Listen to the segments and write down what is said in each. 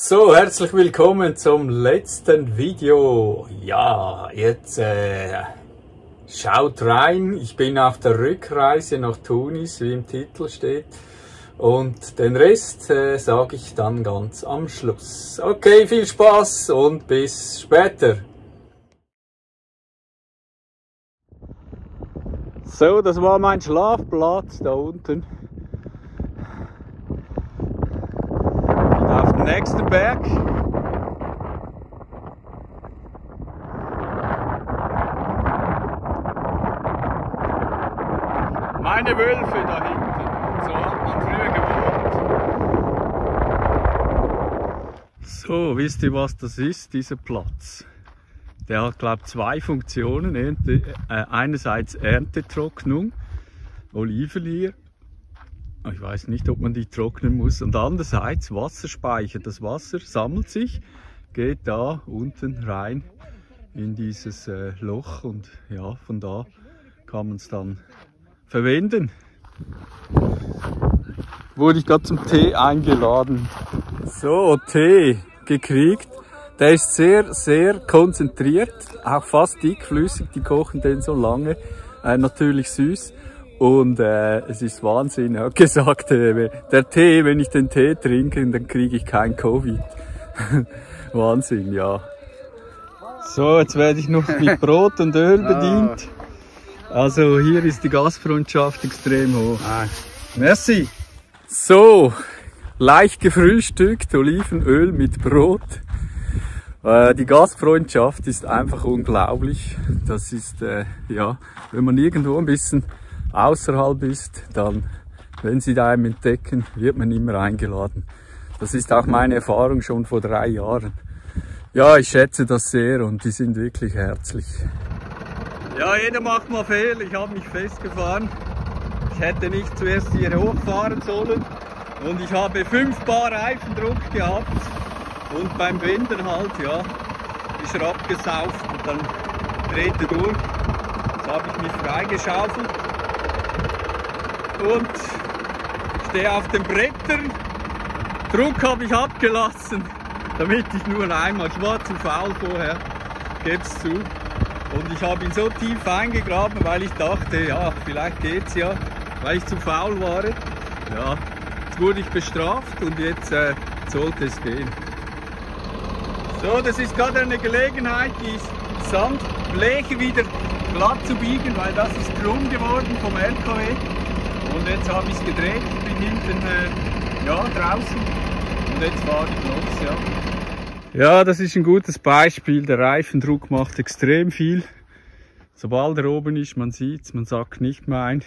So, herzlich willkommen zum letzten Video. Ja, jetzt äh, schaut rein. Ich bin auf der Rückreise nach Tunis, wie im Titel steht. Und den Rest äh, sage ich dann ganz am Schluss. Okay, viel Spaß und bis später. So, das war mein Schlafplatz da unten. Und auf dem nächsten Berg. Meine Wölfe da hinten. So hat man früher gewohnt. So, wisst ihr was das ist, dieser Platz? Der hat, glaube ich, zwei Funktionen. Äh, einerseits Erntetrocknung, Oliven hier. Ich weiß nicht, ob man die trocknen muss. Und andererseits Wasserspeicher. Das Wasser sammelt sich, geht da unten rein in dieses äh, Loch und ja, von da kann man es dann verwenden. Wurde ich gerade zum Tee eingeladen. So, Tee gekriegt. Der ist sehr, sehr konzentriert, auch fast dickflüssig. Die kochen den so lange. Äh, natürlich süß. Und äh, es ist Wahnsinn. Er hat gesagt, äh, der Tee, wenn ich den Tee trinke, dann kriege ich kein Covid. Wahnsinn, ja. So, jetzt werde ich noch mit Brot und Öl bedient. Also hier ist die Gastfreundschaft extrem hoch. Merci. So, leicht gefrühstückt, Olivenöl mit Brot. Äh, die Gastfreundschaft ist einfach unglaublich. Das ist, äh, ja, wenn man irgendwo ein bisschen außerhalb ist, dann, wenn sie da einem entdecken, wird man immer eingeladen. Das ist auch meine Erfahrung schon vor drei Jahren. Ja, ich schätze das sehr und die sind wirklich herzlich. Ja, jeder macht mal Fehler. Ich habe mich festgefahren. Ich hätte nicht zuerst hier hochfahren sollen. Und ich habe 5 Bar Reifendruck gehabt. Und beim Wenden halt, ja, ist er abgesauft und dann dreht er durch. Jetzt habe ich mich freigeschaufelt. Und stehe auf den Brettern. Druck habe ich abgelassen, damit ich nur einmal, ich war zu faul vorher, geb's zu. Und ich habe ihn so tief eingegraben, weil ich dachte, ja, vielleicht geht's ja, weil ich zu faul war. Ja, jetzt wurde ich bestraft und jetzt äh, sollte es gehen. So, das ist gerade eine Gelegenheit, die Sandbleche wieder glatt zu biegen, weil das ist krumm geworden vom LKW. Und jetzt habe ich es gedreht, bin hinten äh, ja, draußen und jetzt fahre ich los. Ja. Ja, das ist ein gutes Beispiel. Der Reifendruck macht extrem viel. Sobald er oben ist, man sieht's, man sagt nicht mehr ein.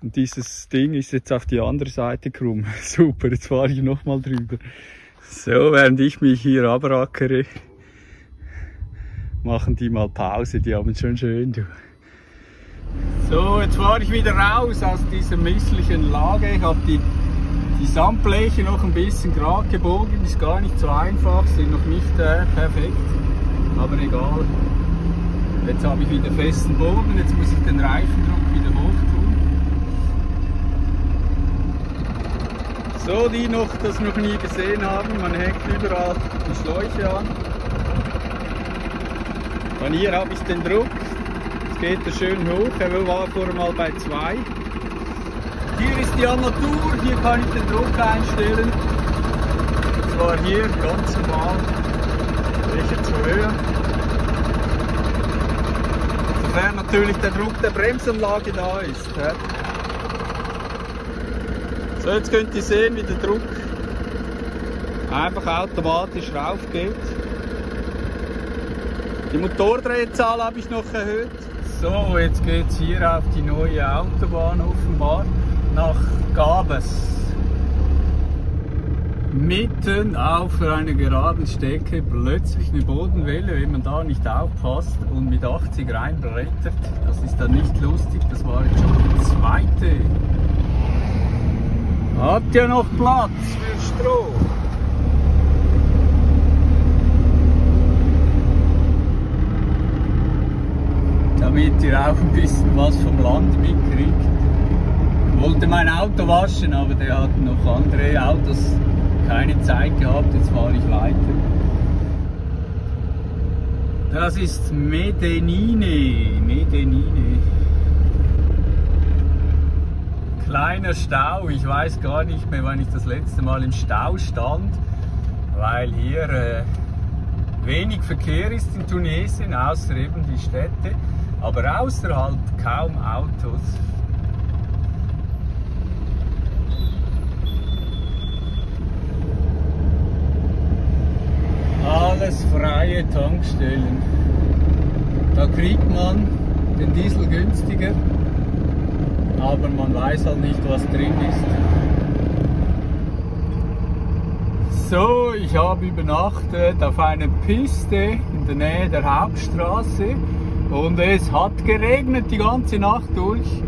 Und dieses Ding ist jetzt auf die andere Seite krumm. Super, jetzt fahre ich nochmal drüber. So, während ich mich hier abrackere, machen die mal Pause. Die haben es schon schön, du. So, jetzt fahre ich wieder raus aus dieser misslichen Lage. Ich habe die die Sandbleche noch ein bisschen gerade gebogen, ist gar nicht so einfach, sind noch nicht äh, perfekt, aber egal. Jetzt habe ich wieder festen Boden, jetzt muss ich den Reifendruck wieder hoch tun. So, die noch das noch nie gesehen haben, man hängt überall die Schläuche an. Von hier habe ich den Druck, geht er schön hoch, er war vorher mal bei 2. Hier ist die Armatur, hier kann ich den Druck einstellen. Und zwar hier ganz normal, welche zu höher. Sofern natürlich der Druck der Bremsanlage da ist. So, jetzt könnt ihr sehen, wie der Druck einfach automatisch rauf geht. Die Motordrehzahl habe ich noch erhöht. So, jetzt geht es hier auf die neue Autobahn offenbar nach Gabes. Mitten auf einer geraden Strecke plötzlich eine Bodenwelle, wenn man da nicht aufpasst und mit 80 reinbrettert. Das ist dann nicht lustig, das war jetzt schon die zweite. Hat ja noch Platz für Stroh. Damit ihr auch ein bisschen was vom Land mitkriegt wollte mein Auto waschen, aber der hat noch andere Autos, keine keine Zeit gehabt, jetzt fahre ich weiter. Das ist Medenine, Medenine. Kleiner Stau, ich weiß gar nicht mehr, wann ich das letzte Mal im Stau stand, weil hier äh, wenig Verkehr ist in Tunesien, außer eben die Städte, aber außerhalb kaum Autos. Alles freie Tankstellen. Da kriegt man den Diesel günstiger, aber man weiß halt nicht, was drin ist. So, ich habe übernachtet auf einer Piste in der Nähe der Hauptstraße und es hat geregnet die ganze Nacht durch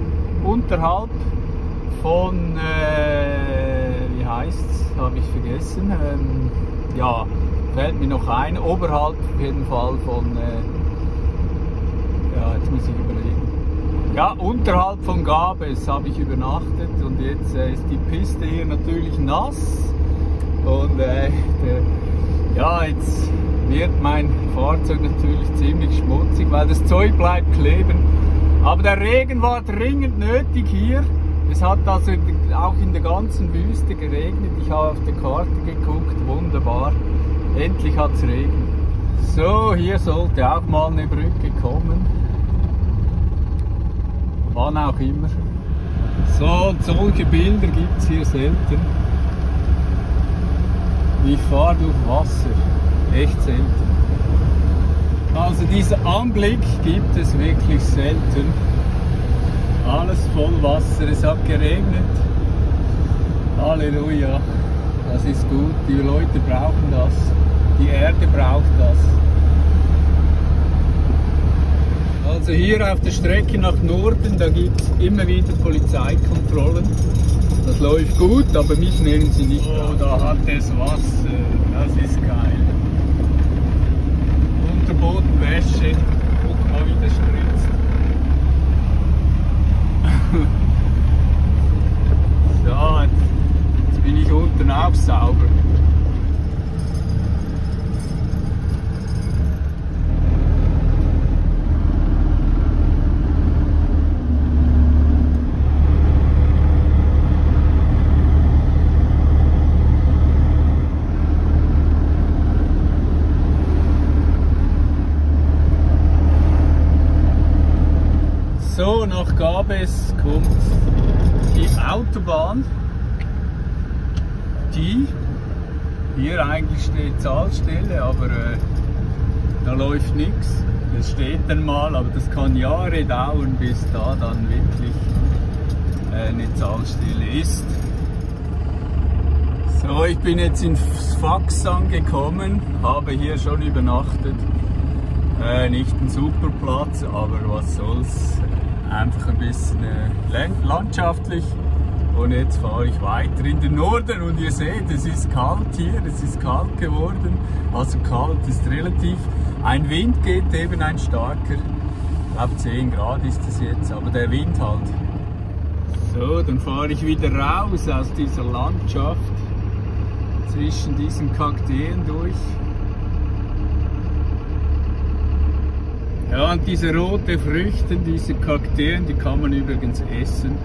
unterhalb von, äh, wie heißt's, habe ich vergessen, ähm, ja, fällt mir noch ein, oberhalb auf jeden Fall von, äh, ja, jetzt muss ich überlegen. Ja, unterhalb von Gabes habe ich übernachtet und jetzt äh, ist die Piste hier natürlich nass. Und äh, der, ja, jetzt wird mein Fahrzeug natürlich ziemlich schmutzig, weil das Zeug bleibt kleben. Aber der Regen war dringend nötig hier. Es hat also auch in der ganzen Wüste geregnet. Ich habe auf die Karte geguckt, wunderbar. Endlich hat es Regen. So, hier sollte auch mal eine Brücke kommen. Wann auch immer. So, solche Bilder gibt es hier selten. Ich fahre durch Wasser. Echt selten. Also diesen Anblick gibt es wirklich selten. Alles voll Wasser, es hat geregnet. Halleluja, das ist gut. Die Leute brauchen das. Die Erde braucht das. Also hier auf der Strecke nach Norden, da gibt es immer wieder Polizeikontrollen. Das läuft gut, aber mich nehmen sie nicht. Oh, da hat es Wasser. Das ist geil. Unterbodenwäsche. Guck mal, wie das spritzt. so, jetzt bin ich unten auch sauber. So, nach Gabes kommt die Autobahn, die hier eigentlich steht Zahlstelle, aber äh, da läuft nichts. Es steht dann mal, aber das kann Jahre dauern, bis da dann wirklich äh, eine Zahlstelle ist. So, ich bin jetzt in Fax angekommen, habe hier schon übernachtet. Äh, nicht ein super Platz, aber was soll's einfach ein bisschen äh, landschaftlich. Und jetzt fahre ich weiter in den Norden und ihr seht, es ist kalt hier, es ist kalt geworden. Also kalt ist relativ. Ein Wind geht eben ein starker. Ich glaube 10 Grad ist es jetzt, aber der Wind halt. So, dann fahre ich wieder raus aus dieser Landschaft zwischen diesen Kakteen durch. Ja, und diese rote Früchte, diese Kakteen, die kann man übrigens essen.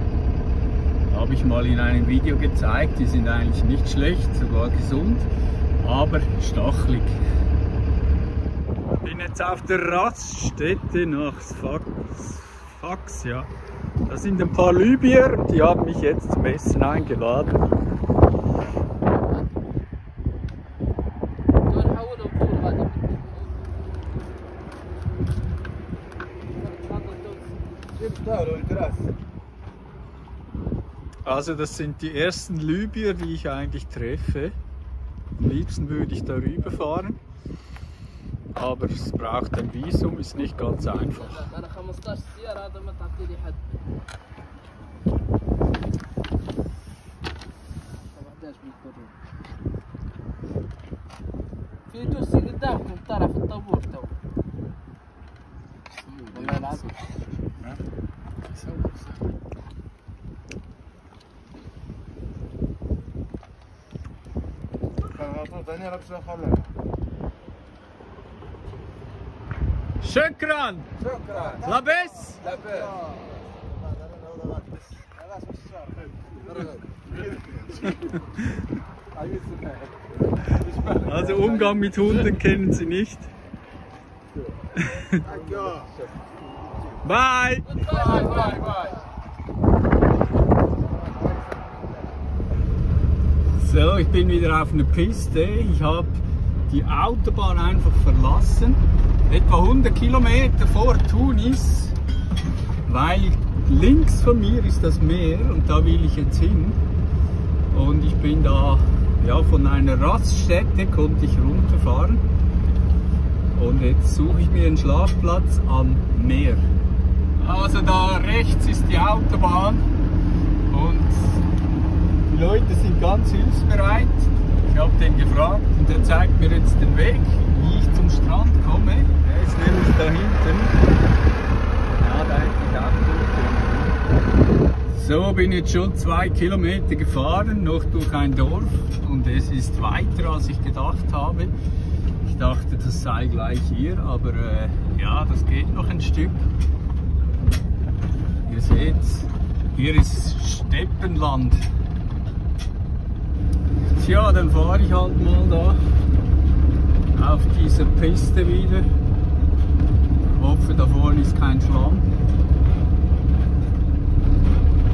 Habe ich mal in einem Video gezeigt. Die sind eigentlich nicht schlecht, sogar gesund, aber stachelig. Ich bin jetzt auf der Raststätte nach Fax. Fax ja. Da sind ein paar Libyer, die haben mich jetzt zum Essen eingeladen. Also das sind die ersten Libyer, die ich eigentlich treffe. Am liebsten würde ich darüber fahren. Aber es braucht ein Visum, ist nicht ganz einfach. شكرا لابس Also Umgang mit Hunden kennen Sie nicht. Bye! So, ich bin wieder auf einer Piste. Ich habe die Autobahn einfach verlassen. Etwa 100 Kilometer vor Tunis, weil links von mir ist das Meer und da will ich jetzt hin. Und ich bin da, ja, von einer Raststätte konnte ich runterfahren. Und jetzt suche ich mir einen Schlafplatz am Meer. Also da rechts ist die Autobahn Leute sind ganz hilfsbereit. Ich habe den gefragt und er zeigt mir jetzt den Weg, wie ich zum Strand komme. Er ist nämlich da hinten. Ja, da hätte ich auch gut. So, bin jetzt schon zwei Kilometer gefahren, noch durch ein Dorf und es ist weiter, als ich gedacht habe. Ich dachte, das sei gleich hier, aber äh, ja, das geht noch ein Stück. Ihr seht, hier ist Steppenland. Tja, dann fahre ich halt mal da auf dieser Piste wieder. Hoffe, da vorne ist kein Schlamm.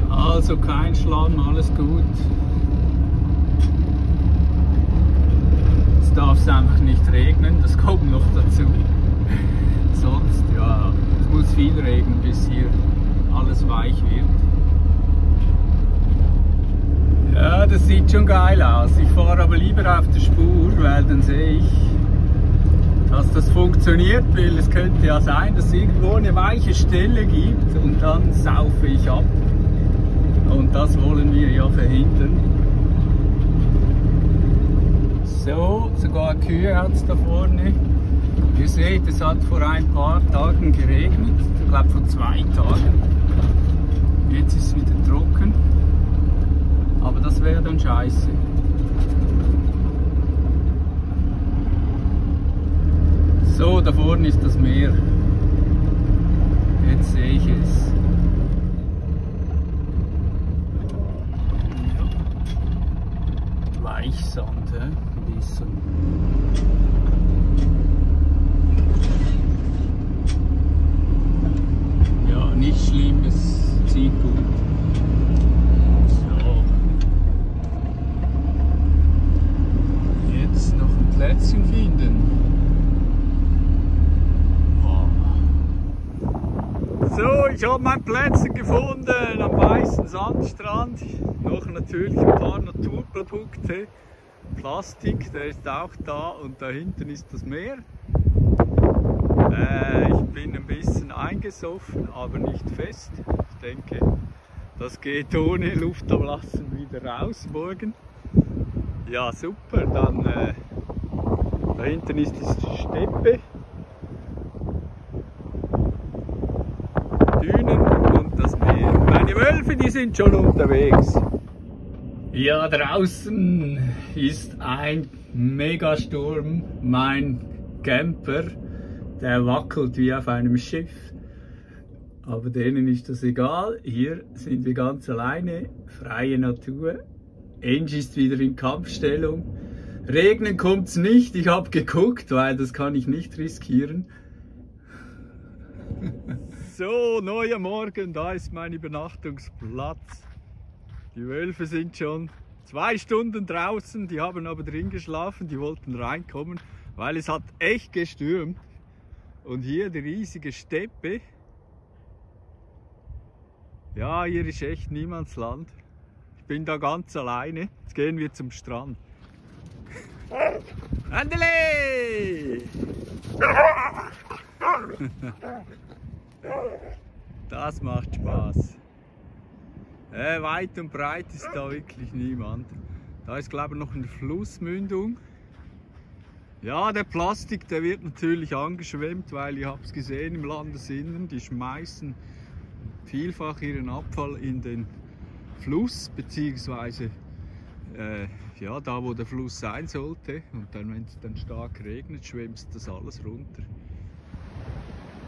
Also kein Schlamm, alles gut. Jetzt darf es einfach nicht regnen, das kommt noch dazu. Sonst, ja, es muss viel regnen, bis hier alles weich wird. Ja, das sieht schon geil aus. Ich fahre aber lieber auf der Spur, weil dann sehe ich, dass das funktioniert, weil es könnte ja sein, dass es irgendwo eine weiche Stelle gibt und dann saufe ich ab. Und das wollen wir ja verhindern. So, sogar Kühe hat es da vorne. Ihr seht, es hat vor ein paar Tagen geregnet. Ich glaube vor zwei Tagen. Jetzt ist es wieder trocken. Aber das wäre dann scheiße. So, da vorne ist das Meer. Jetzt sehe ich es. Weichsand, ein bisschen. Ja, nicht schlimm, es zieht gut. So. Jetzt noch ein Plätzchen finden. So, ich habe mein Plätzchen gefunden am weißen Sandstrand. Noch natürlich ein paar Naturprodukte. Plastik, der ist auch da und da hinten ist das Meer. Äh, ich bin ein bisschen eingesoffen, aber nicht fest. Ich denke, das geht ohne Luftablassen wieder raus morgen. Ja, super. Dann äh, da hinten ist die Steppe. Dünen und das Meine Wölfe, die sind schon unterwegs. Ja, draußen ist ein Megasturm. Mein Camper, der wackelt wie auf einem Schiff. Aber denen ist das egal. Hier sind wir ganz alleine. Freie Natur. Angie ist wieder in Kampfstellung. Regnen kommt's nicht. Ich habe geguckt, weil das kann ich nicht riskieren. So, neuer Morgen. Da ist mein Übernachtungsplatz. Die Wölfe sind schon zwei Stunden draußen, die haben aber drin geschlafen, die wollten reinkommen, weil es hat echt gestürmt. Und hier die riesige Steppe. Ja, hier ist echt Niemandsland. Ich bin da ganz alleine. Jetzt gehen wir zum Strand. Andele! Das macht Spaß. Äh, weit und breit ist da wirklich niemand. Da ist glaube ich noch eine Flussmündung. Ja, der Plastik, der wird natürlich angeschwemmt, weil ich habe es gesehen im Landesinnern, die schmeißen vielfach ihren Abfall in den Fluss, beziehungsweise äh, ja, da wo der Fluss sein sollte. Und dann, wenn es dann stark regnet, schwemmt das alles runter.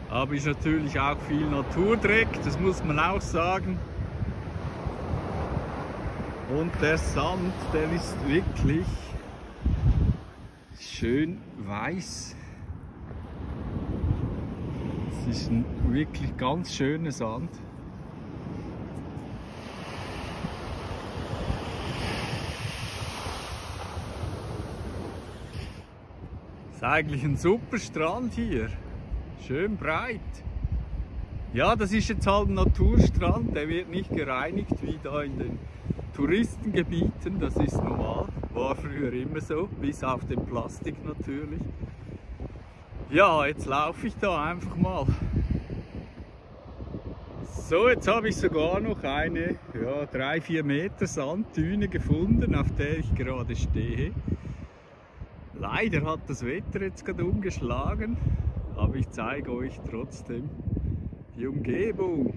Aber ist natürlich auch viel Naturdreck, das muss man auch sagen. Und der Sand, der ist wirklich schön weiß. Es ist ein wirklich ganz schöner Sand. Ist eigentlich ein super Strand hier. Schön breit. Ja, das ist jetzt halt ein Naturstrand, der wird nicht gereinigt wie da in den Touristengebieten, das ist normal, war früher immer so, bis auf den Plastik natürlich. Ja, jetzt laufe ich da einfach mal. So, jetzt habe ich sogar noch eine ja, 3-4 Meter Sanddüne gefunden, auf der ich gerade stehe. Leider hat das Wetter jetzt gerade umgeschlagen, aber ich zeige euch trotzdem die Umgebung.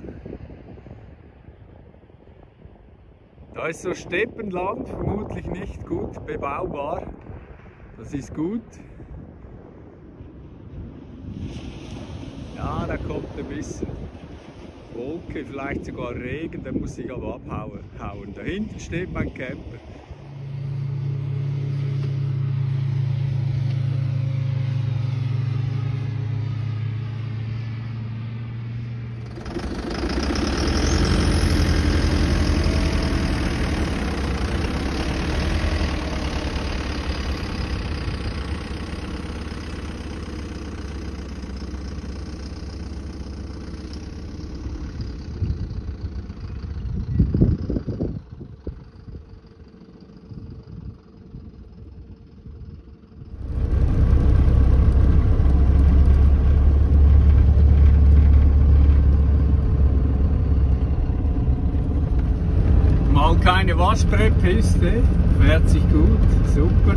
Da ist so Steppenland, vermutlich nicht gut bebaubar. Das ist gut. Ja, da kommt ein bisschen Wolke, vielleicht sogar Regen, da muss ich aber abhauen. Da hinten steht mein Camper. Mal keine Waschbrettpiste, fährt sich gut, super.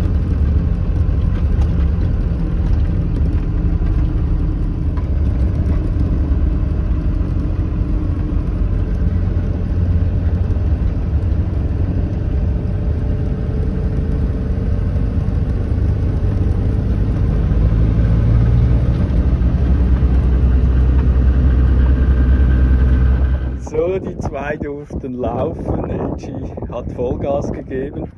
So, die zwei durften laufen. Angie hat Vollgas gegeben.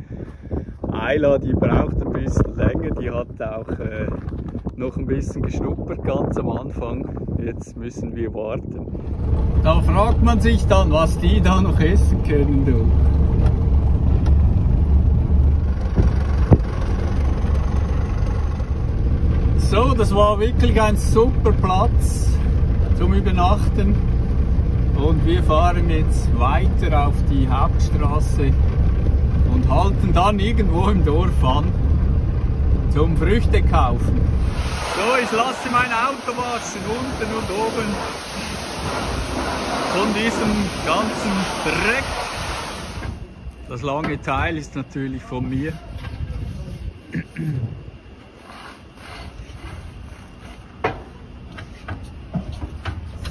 Ayla, die braucht ein bisschen länger. Die hat auch äh, noch ein bisschen geschnuppert ganz am Anfang. Jetzt müssen wir warten. Da fragt man sich dann, was die da noch essen können. Du. So, das war wirklich ein super Platz zum Übernachten. Und wir fahren jetzt weiter auf die Hauptstraße und halten dann irgendwo im Dorf an zum Früchte kaufen. So, ich lasse mein Auto waschen, unten und oben von diesem ganzen Dreck. Das lange Teil ist natürlich von mir.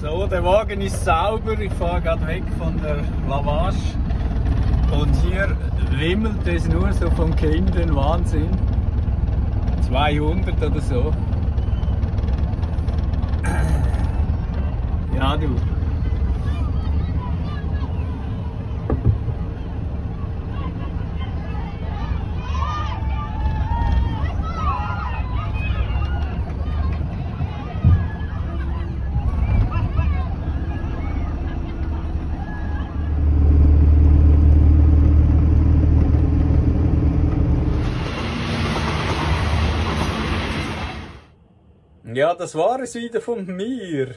So, der Wagen ist sauber. Ich fahre gerade weg von der Lavage. Und hier wimmelt es nur so von Kindern. Wahnsinn. 200 oder so. Ja, du. Ja, das war es wieder von mir.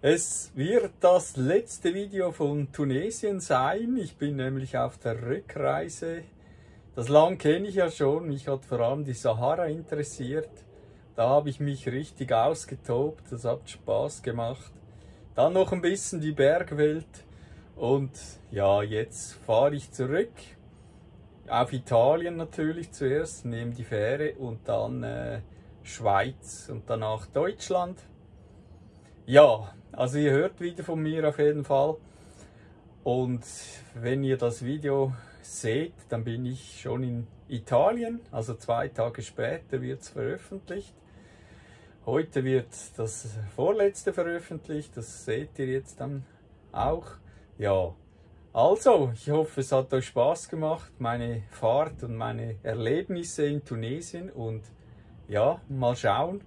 Es wird das letzte Video von Tunesien sein. Ich bin nämlich auf der Rückreise. Das Land kenne ich ja schon. Mich hat vor allem die Sahara interessiert. Da habe ich mich richtig ausgetobt. Das hat Spaß gemacht. Dann noch ein bisschen die Bergwelt. Und ja, jetzt fahre ich zurück. Auf Italien natürlich zuerst, nehme die Fähre und dann äh, Schweiz und danach Deutschland. Ja, also ihr hört wieder von mir auf jeden Fall. Und wenn ihr das Video seht, dann bin ich schon in Italien, also zwei Tage später wird es veröffentlicht. Heute wird das vorletzte veröffentlicht, das seht ihr jetzt dann auch. Ja, also, ich hoffe, es hat euch Spaß gemacht, meine Fahrt und meine Erlebnisse in Tunesien und ja, mal schauen,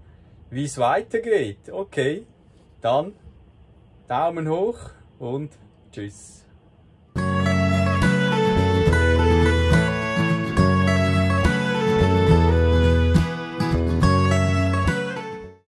wie es weitergeht. Okay, dann Daumen hoch und tschüss.